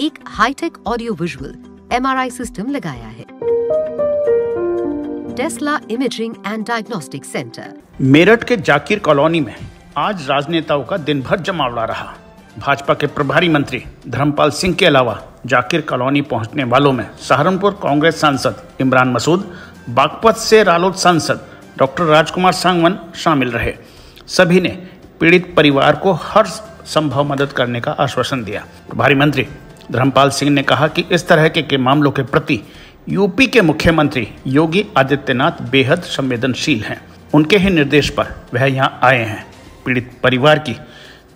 एक hitech audio visual MRI system लगाया है। Tesla imaging and diagnostic centre Meerut के जाकिर कॉलोनी में आज राजनेताओं का दिन भर जमावड़ा रहा। भाजपा के प्रभारी मंत्री धर्मपाल सिंह के अलावा जाकिर कॉलोनी पहुँचने वालों में सहारनपुर कांग्रेस सांसद इमरान मसूद, बागपत से रालोद सांसद डॉक्टर राजकुमार सांगवन शामिल रहे। सभी ने पीड़ित परिवार को हर संभव मदद करने का आश्वासन दिया। प्रभारी मंत्री धर्मपाल सिंह ने कहा कि इस तरह के, के मामलों के प्रति यूपी के मुख्यमंत्री योगी आदित्यनाथ बेहद संवेदनशील हैं। उनके ही निर्देश पर वह यहाँ आए हैं। पीड़ित परिवार की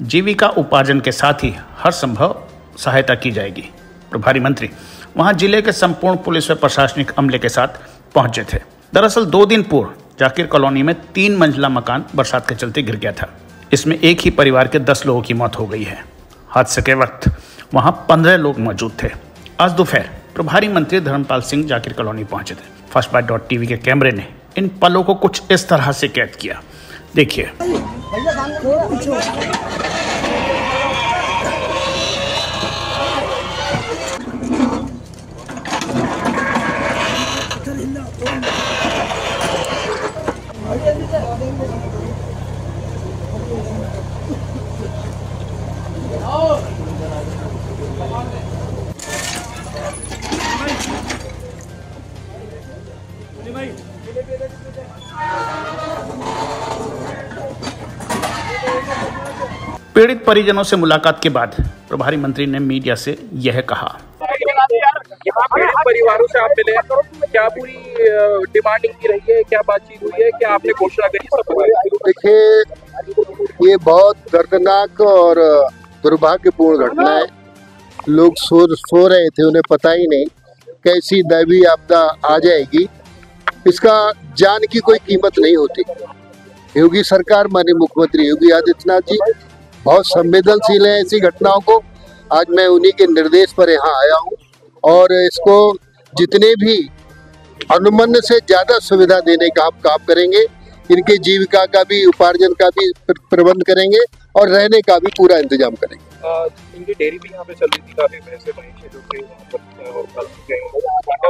जीविका उपार्जन के साथ ही हर संभव सहायता की जाएगी। प्रभारी मंत्री वहाँ ज़िले के संपूर्ण पुलिस व प्रशासनिक अमले के साथ पहुँचे थे। दरअसल दो दिन पूर्व जाकिर कॉलोनी में तीन मंजिला मकान बरसात के चलते गिर गया था। इसमें एक ही परिवार के दस लोगों की मौत हो गई है। हादसे के वक्त वहाँ पंद्रह लोग मौजूद थे। आज दोपहर प्रभारी मंत्री धर्मपाल सिंह जाकिर कॉलोनी पहुँचे थे। फ़र्स्ट बाइट डॉट टीवी के कैमरे ने इन पलों को कुछ इस तरह से कैद किया। देखिए। पीड़ित परिजनों से मुलाकात के बाद प्रभारी मंत्री ने मीडिया से यह कहा। पीड़ित परिवारों से आप मिले क्या पूरी डिमांडिंग की रही है? क्या बातचीत हुई है? क्या आपने घोषणा करी? देखिए ये बहुत दर्दनाक और दुर्भाग्यपूर्ण घटना है। लोग सो सो रहे थे उन्हें पता ही नहीं कैसी दैवी आपदा आ जाएगी। इसका जान की कोई कीमत नहीं होती। योगी सरकार माननीय मुख्यमंत्री योगी आदित्यनाथ जी बहुत संवेदनशील है ऐसी घटनाओं को। आज मैं उन्हीं के निर्देश पर यहाँ आया हूँ और इसको जितने भी अनुमन्य से ज़्यादा सुविधा देने का हम काम करेंगे इनके जीविका का भी उपार्जन का भी प्रबंध करेंगे और रहने का भी पूरा इंतज़ाम करेंगे। इनकी डेयरी भी यहाँ पे चल रही थी काफ़ी पैसे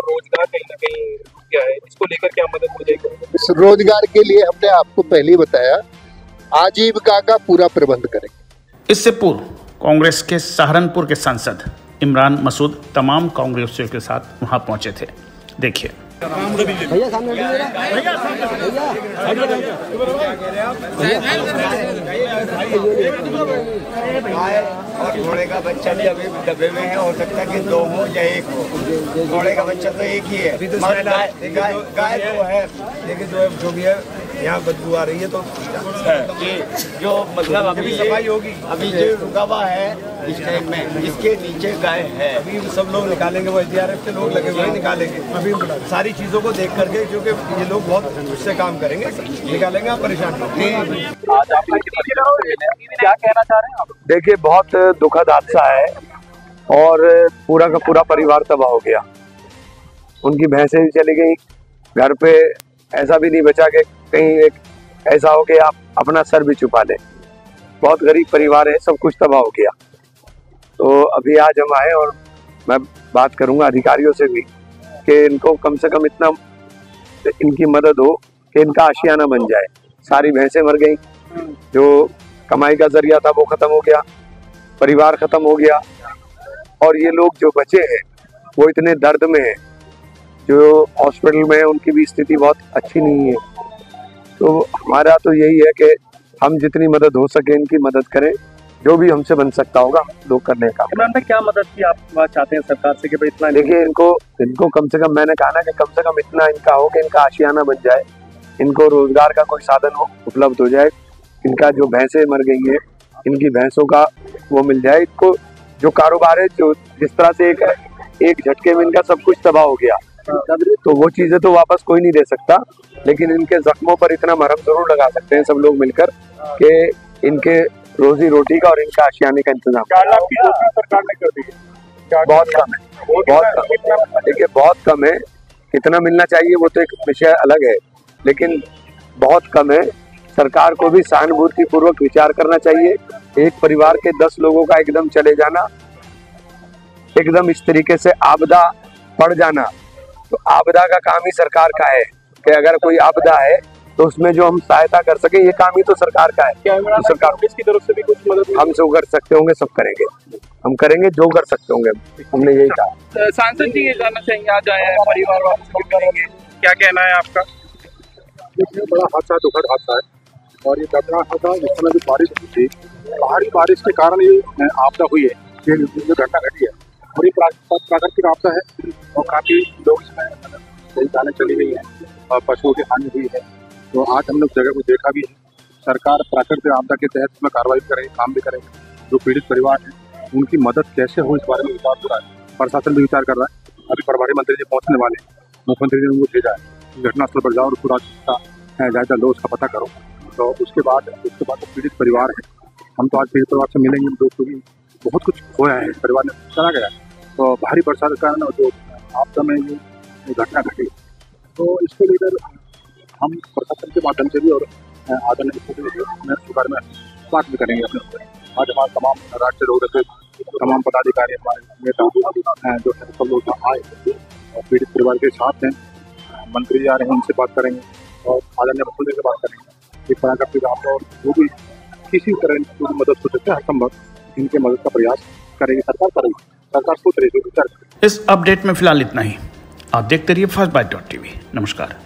रोज़गार कहीं ना कहीं क्या है इसको लेकर क्या मदद हो जाएगी इस रोज़गार के लिए हमने आपको पहले ही बताया आजीविका का पूरा प्रबंध करेंगे। इससे पूर्व कांग्रेस के सहारनपुर के सांसद इमरान मसूद तमाम कांग्रेसियों के साथ वहाँ पहुँचे थे देखिए और घोड़े का बच्चा भी अभी डब्बे में है हो सकता है कि दो हो या एक हो घोड़े का बच्चा तो एक ही है तो गाय दो है लेकिन जो जो भी है यहाँ बदबू आ रही है तो ये जो मतलब अभी सफ़ाई होगी। अभी जो रुका हुआ है इस टाइम में इसके नीचे गाय है। अभी सब लोग निकालेंगे वो एस के लोग लगे हुए निकालेंगे। अभी सारी चीज़ों को देख करके क्योंकि ये लोग बहुत उससे काम करेंगे निकालेंगे आप परेशान क्या कहना चाह रहे हैं आप? देखिए बहुत दुखद हादसा है और पूरा का पूरा परिवार तबाह हो गया। उनकी भैंसें भी चली गई। घर पे ऐसा भी नहीं बचा के कहीं एक ऐसा हो कि आप अपना सर भी छुपा लें बहुत गरीब परिवार है, सब कुछ तबाह हो गया। तो अभी आज हम आए और मैं बात करूँगा अधिकारियों से भी कि इनको कम से कम इतना इनकी मदद हो कि इनका आशियाना बन जाए। सारी भैंसें मर गई। जो कमाई का ज़रिया था वो खत्म हो गया, परिवार खत्म हो गया। और ये लोग जो बचे हैं, वो इतने दर्द में हैं, जो हॉस्पिटल में उनकी भी स्थिति बहुत अच्छी नहीं है। तो हमारा तो यही है कि हम जितनी मदद हो सके इनकी मदद करें। जो भी हमसे बन सकता होगा लोग करने का। इमरान भाई क्या मदद की आप चाहते हैं सरकार से कि भाई इतना देखिए इनको इनको कम से कम मैंने कहा ना कि कम से कम इतना इनका हो कि इनका आशियाना बन जाए। इनको रोज़गार का कोई साधन हो उपलब्ध हो जाए। इनका जो भैंसे मर गई है इनकी भैंसों का वो मिल जाए। इनको जो कारोबार है जो जिस तरह से एक एक झटके में इनका सब कुछ तबाह हो गया। तो वो चीज़ें तो वापस कोई नहीं दे सकता लेकिन इनके जख्मों पर इतना मरहम ज़रूर लगा सकते हैं सब लोग मिलकर कि इनके रोजी रोटी का और इनका आशियाने का इंतज़ाम। सरकार ने कर दी बहुत कम है बहुत कम देखिए बहुत कम है कितना मिलना चाहिए वो तो एक विषय अलग है लेकिन बहुत कम है। सरकार को भी सहानुभूति पूर्वक विचार करना चाहिए एक परिवार के दस लोगों का एकदम चले जाना एकदम इस तरीके से आपदा पड़ जाना तो आपदा का काम ही सरकार का है कि अगर कोई आपदा है तो उसमें जो हम सहायता कर सके ये काम ही तो सरकार का है। तो सरकार की तरफ़ से भी कुछ मदद हम जो कर सकते होंगे सब करेंगे। हम करेंगे जो कर सकते होंगे। हमने यही कहा। सांसद जी ये जानना चाहेंगे आज आए हैं परिवार क्या कहना है आपका? देखिए बड़ा हादसा दुखद हादसा है। और ये दर्दनाक हादसा जिस समय जो बारिश हुई थी पहाड़ी बारिश के कारण ये आपदा हुई है। ये जो घटना घटी है प्रा- प्राकृतिक आपदा है और काफ़ी लोग इसमें कई जाने चली गई हैं और पशुओं की हानि हुई है। तो आज हमने उस जगह को देखा भी है। सरकार प्राकृतिक आपदा के तहत इसमें कार्रवाई करेगी, काम भी करेगी। जो पीड़ित परिवार हैं, उनकी मदद कैसे हो इस बारे में विचार हो रहा है, प्रशासन भी विचार कर रहा है। अभी प्रभारी मंत्री जी पहुँचने वाले हैं। मुख्यमंत्री जी ने उनको भेजा है। घटनास्थल पर जाओ और पूरा जायजा लो उसका पता करो। तो उसके बाद उसके बाद पीड़ित परिवार है, हम तो आज पीड़ित परिवार से मिलेंगे जो क्योंकि बहुत कुछ खोया है परिवार ने चला गया है। तो भारी बरसात के कारण जो आपदा में ये घटना घटी। तो इसके लेकर हम प्रशासन के माध्यम से भी और आदरणीय जी मैं बात भी करेंगे अपने आज हमारे तमाम राज्य लोग रखे तमाम पदाधिकारी हमारे नेता जो सब लोग आए और पीड़ित परिवार के साथ हैं। मंत्री जी आ रहे हैं, उनसे बात करेंगे और आदरणीय मुख्यमंत्री से बात करेंगे। इस तरह का आपदा और जो भी किसी तरह की मदद हो सकता है, हर संभव इनके मदद का प्रयास करेगी, सरकार करेगी। इस अपडेट में फ़िलहाल इतना ही। आप देखते रहिए फ़र्स्ट बाइट डॉट टीवी नमस्कार।